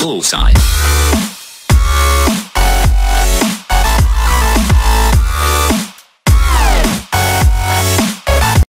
Bullseye.